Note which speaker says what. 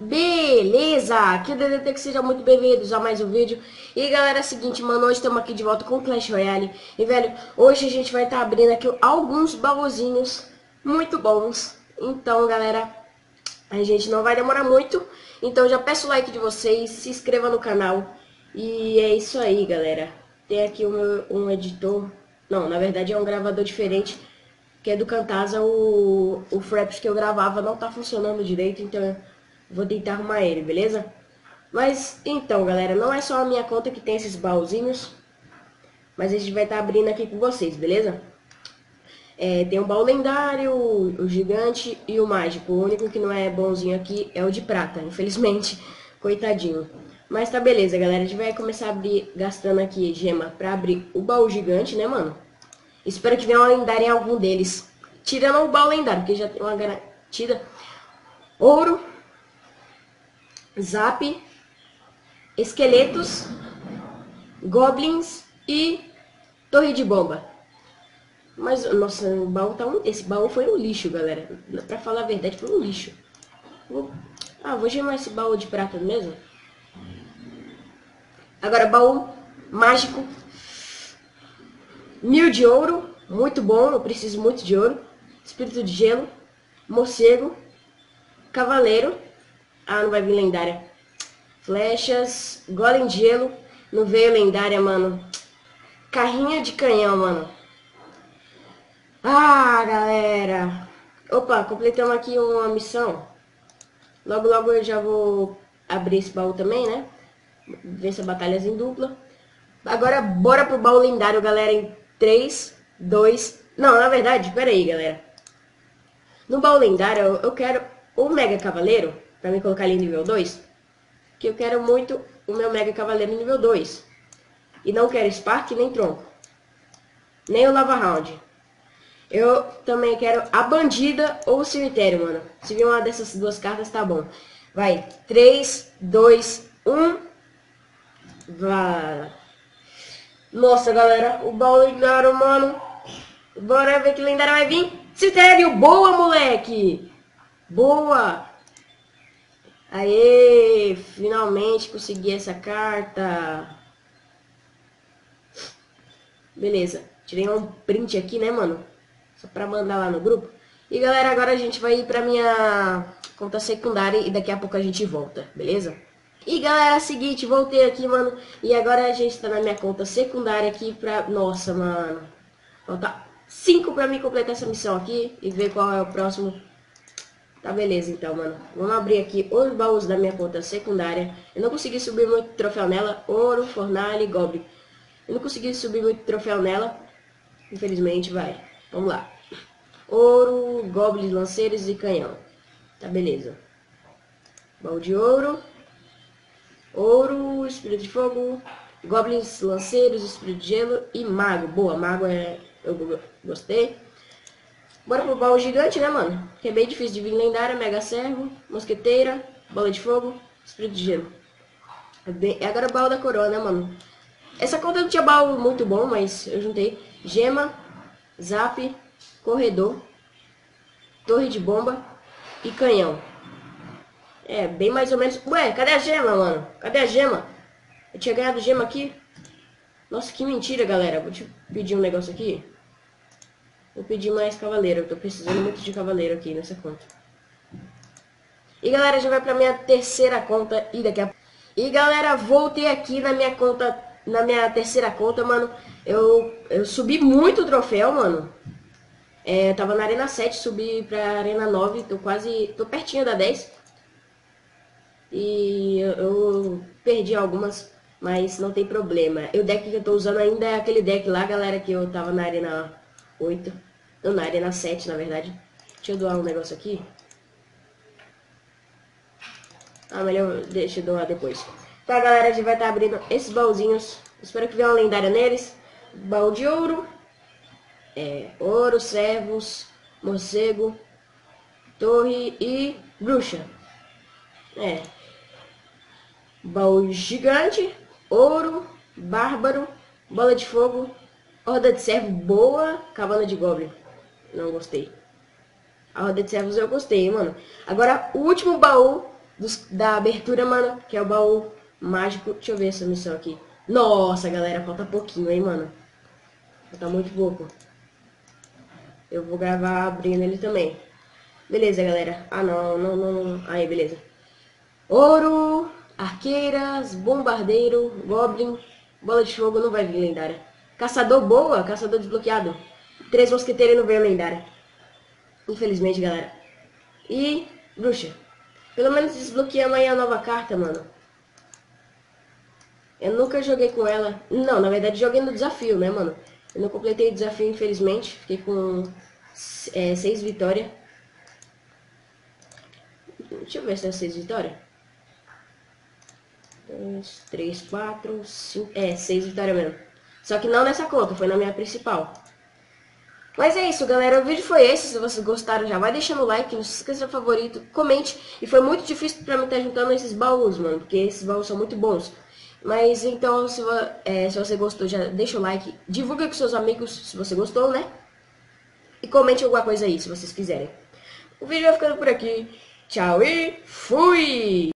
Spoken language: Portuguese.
Speaker 1: Beleza, que o DDT que seja muito bem-vindos a mais um vídeo. E galera, é o seguinte, mano, hoje estamos aqui de volta com Clash Royale. E velho, hoje a gente vai estar tá abrindo aqui alguns baúzinhos muito bons. Então galera, a gente não vai demorar muito. Então já peço o like de vocês, se inscreva no canal. E é isso aí galera. Tem aqui meu, um editor, não, na verdade é um gravador diferente Que é do Cantasa, o, o Fraps que eu gravava não tá funcionando direito, então... Vou tentar arrumar ele, beleza? Mas, então, galera, não é só a minha conta que tem esses baúzinhos. Mas a gente vai estar tá abrindo aqui com vocês, beleza? É, tem o baú lendário, o, gigante e o mágico. O único que não é bonzinho aqui é o de prata, infelizmente. Coitadinho. Mas tá beleza, galera. A gente vai começar a abrir, gastando aqui gema pra abrir o baú gigante, né, mano? Espero que venha uma lendária em algum deles. Tirando o baú lendário, porque já tem uma garantida. Ouro, Zap, Esqueletos, Goblins e Torre de Bomba. Mas, nossa, o baú tá um, esse baú foi um lixo, galera. Pra falar a verdade, foi um lixo. Vou, ah, vou gemar esse baú de prata mesmo. Agora, baú mágico. Mil de ouro, muito bom, eu preciso muito de ouro. Espírito de gelo, morcego, cavaleiro ah, não vai vir lendária. Flechas, golem de gelo. Não veio lendária, mano. Carrinha de canhão, mano. Ah, galera. Opa, completamos aqui uma missão. Logo, logo eu já vou abrir esse baú também, né? Vença batalhas em dupla. Agora, bora pro baú lendário, galera, em 3, 2... Não, na verdade, pera aí, galera. No baú lendário, eu quero o Mega Cavaleiro para me colocar ali em nível 2, que eu quero muito o meu Mega Cavaleiro nível 2. E não quero Spark nem Tronco. Nem o Lava Round. Eu também quero a Bandida ou o Cemitério, mano. Se vir uma dessas duas cartas, tá bom. Vai. 3, 2, 1. Vai. Nossa, galera. O baú lendário, mano. Bora ver que lendário vai vir. Cemitério. Boa, moleque. Boa. Aê, finalmente consegui essa carta. Beleza, tirei um print aqui, né, mano? Só pra mandar lá no grupo. E galera, agora a gente vai ir pra minha conta secundária e daqui a pouco a gente volta, beleza? E galera, é seguinte, voltei aqui, mano. E agora a gente tá na minha conta secundária aqui pra... Nossa, mano. Falta 5 pra mim completar essa missão aqui e ver qual é o próximo Tá, beleza então, mano. Vamos abrir aqui os baús da minha conta secundária. Eu não consegui subir muito troféu nela. Ouro, fornalha e goblin. Eu não consegui subir muito troféu nela. Infelizmente, vai. Vamos lá. Ouro, goblins, lanceiros e canhão. Tá, beleza. Baú de ouro. Ouro, espírito de fogo. Goblins, lanceiros, espírito de gelo e mago. Boa, mago é... Eu gostei. Bora pro baú gigante, né, mano? Que é bem difícil de vir lendária, mega servo, mosqueteira, bola de fogo, espírito de gelo. É, bem... é agora o baú da coroa, né, mano? Essa conta não tinha baú muito bom, mas eu juntei gema, zap, corredor, torre de bomba e canhão. É, bem mais ou menos... Ué, cadê a gema, mano? Cadê a gema? Eu tinha ganhado gema aqui. Nossa, que mentira, galera. Vou te pedir um negócio aqui. Vou pedir mais cavaleiro. Eu tô precisando muito de cavaleiro aqui nessa conta. E galera, já vai pra minha terceira conta e daqui a E galera, voltei aqui na minha conta, na minha terceira conta, mano. Eu, eu subi muito troféu, mano. É, tava na Arena 7, subi pra Arena 9, tô quase, tô pertinho da 10. E eu, eu perdi algumas, mas não tem problema. E o deck que eu tô usando ainda é aquele deck lá, galera, que eu tava na Arena 8. Não, na arena 7, na verdade. Deixa eu doar um negócio aqui. Ah, melhor deixa eu doar depois. Tá, galera, a gente vai estar tá abrindo esses baúzinhos. Espero que venha uma lendária neles. Baú de ouro. É, ouro, servos, morcego, torre e bruxa. É. Baú gigante, ouro, bárbaro, bola de fogo, Horda de servo boa, cabana de goblin. Não gostei. A roda de servos eu gostei, mano. Agora, o último baú dos, da abertura, mano, que é o baú mágico. Deixa eu ver essa missão aqui. Nossa, galera, falta pouquinho, hein, mano. Falta muito pouco. Eu vou gravar abrindo ele também. Beleza, galera. Ah, não, não, não. Aí, beleza. Ouro, arqueiras, bombardeiro, goblin, bola de fogo não vai vir lendária. Caçador boa, caçador desbloqueado. Três mosqueteiros não veio lendária. Infelizmente, galera. E bruxa. Pelo menos desbloqueamos aí a nova carta, mano. Eu nunca joguei com ela. Não, na verdade joguei no desafio, né, mano? Eu não completei o desafio, infelizmente. Fiquei com é, seis vitórias. Deixa eu ver se é seis vitórias. Dois, três, quatro, cinco... É, seis vitórias mesmo. Só que não nessa conta, foi na minha principal. Mas é isso, galera. O vídeo foi esse. Se vocês gostaram, já vai deixando o like, não se esqueça de favorito, comente. E foi muito difícil pra mim estar juntando esses baús, mano. Porque esses baús são muito bons. Mas então, se, é, se você gostou, já deixa o like. Divulga com seus amigos se você gostou, né? E comente alguma coisa aí, se vocês quiserem. O vídeo vai ficando por aqui. Tchau e fui!